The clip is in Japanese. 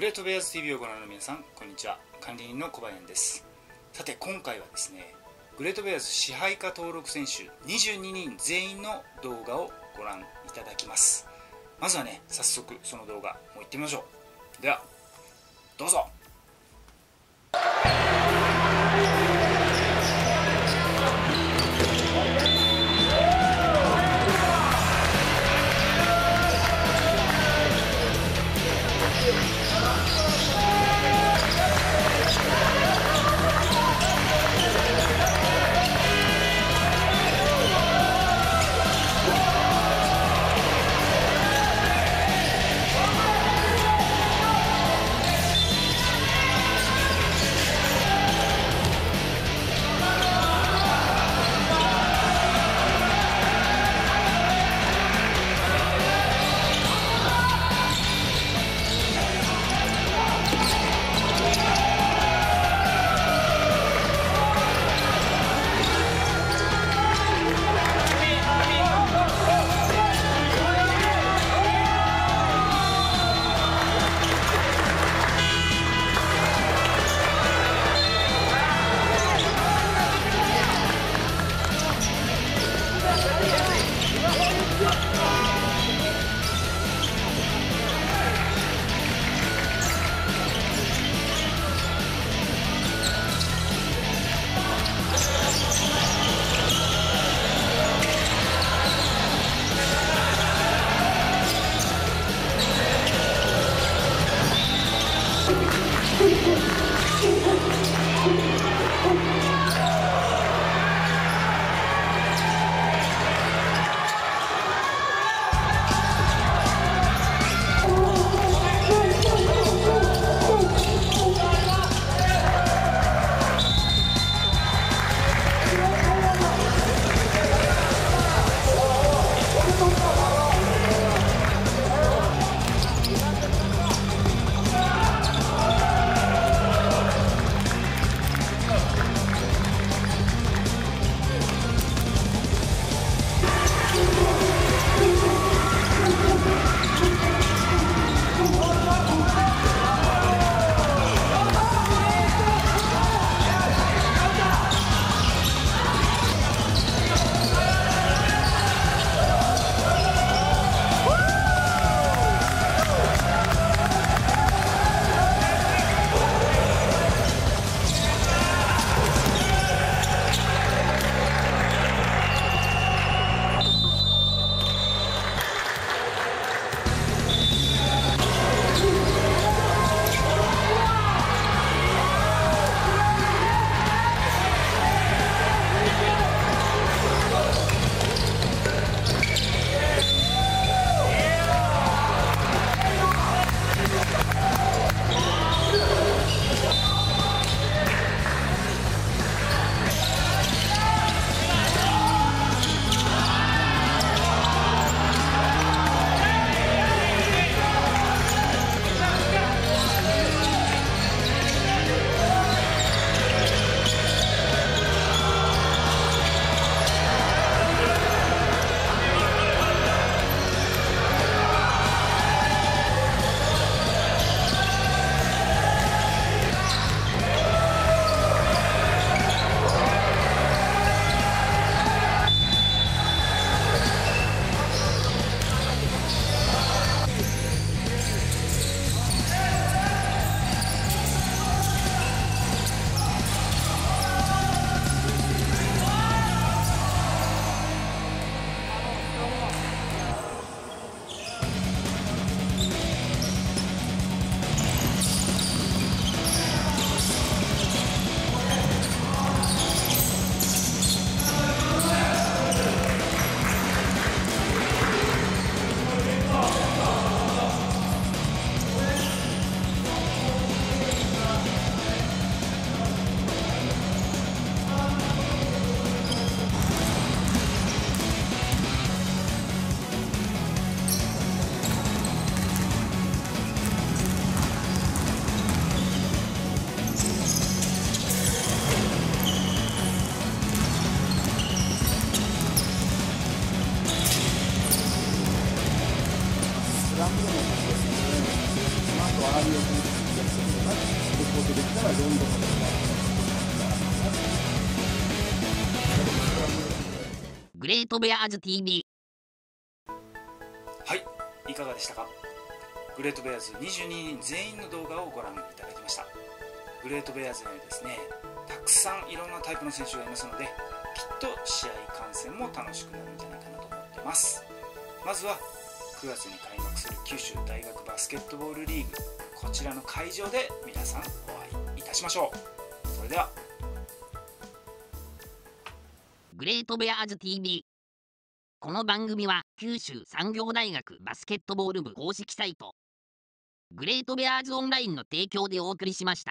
グレートベアーズ TV をご覧の皆さんこんにちは。管理人の小林です。さて今回はですねグレートベアーズ支配下登録選手22人全員の動画をご覧いただきます。まずはね早速その動画もう行ってみましょう。ではどうぞ。グレートベアーズ TV はいいかがでしたか？グレートベアーズ22人全員の動画をご覧いただきました。グレートベアーズにはですねたくさんいろんなタイプの選手がいますのできっと試合観戦も楽しくなるんじゃないかなと思ってます。まずは9月に開幕する九州大学バスケットボールリーグ。こちらの会場で皆さんお会いいたしましょう。それでは。グレートベアーズ TV この番組は九州産業大学バスケットボール部公式サイト。グレートベアーズオンラインの提供でお送りしました。